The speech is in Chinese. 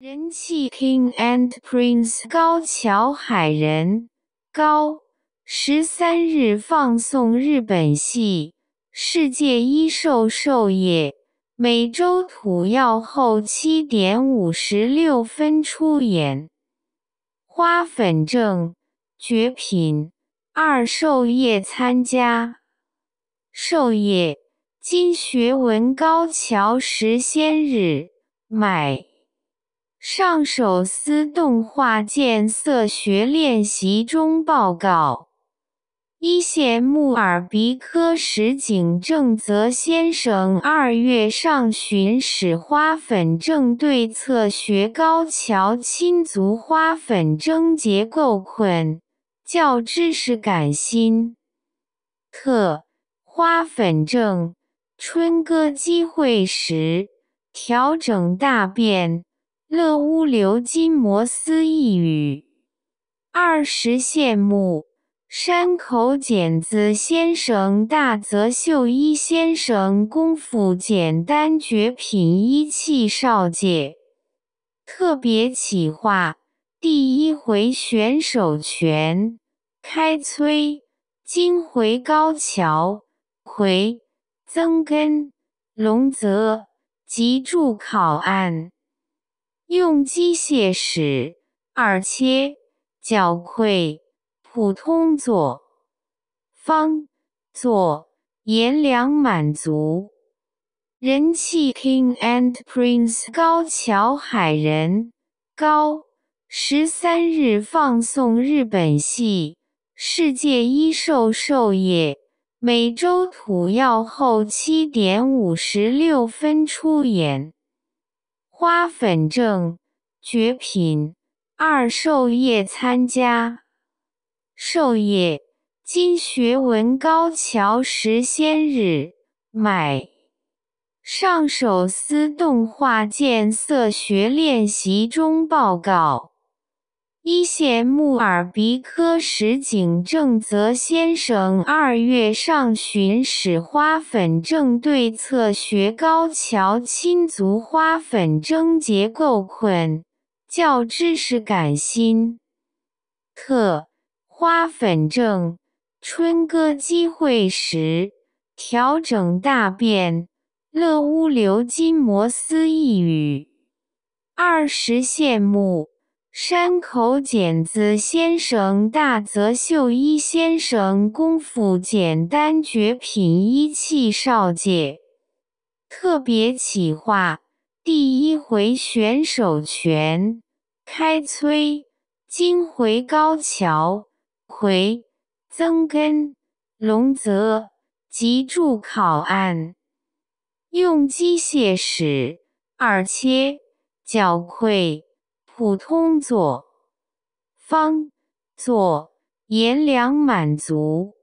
人气 King and Prince 高桥海人高十三日放送日本系世界一寿寿业，每周土曜后七点五十六分出演。花粉症绝品二寿业参加寿业金学文高桥时先日买。上手撕动画建色学练习中报告。一线木耳鼻科石井正则先生二月上旬使花粉症对策学高桥亲族花粉症结构困较知识感新特花粉症春歌机会时调整大便。乐屋流金摩斯一语，二十羡慕山口简子先生、大泽秀一先生功夫简单绝品一气少界特别企划第一回选手权开催金回高桥葵增根龙泽及助考案。用机械使二切角溃普通做方做颜良满足。人气 King and Prince 高桥海人。高十三日放送日本系世界一兽兽业每周土曜后七点五十六分出演。花粉症绝品二授业参加授业今学文高桥时先日买上手撕动画建色学练习中报告。一线木耳鼻科石井正则先生二月上旬使花粉症对策学高桥亲族花粉症结构困较知识感心特花粉症春歌机会时调整大便乐屋流金摩斯一语二十羡慕。山口简子先生、大泽秀一先生功夫简单绝品一气少界特别企划第一回选手权开催金回高桥葵增根龙泽及助考案用机械使二切角溃。普通做方做颜良满足。